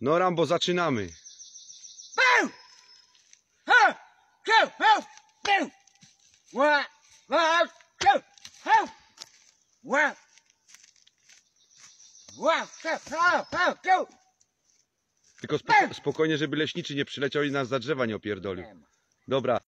No Rambo, zaczynamy. Tylko spoko spokojnie, żeby leśniczy nie przyleciał i nas za drzewa nie opierdolił. Dobra.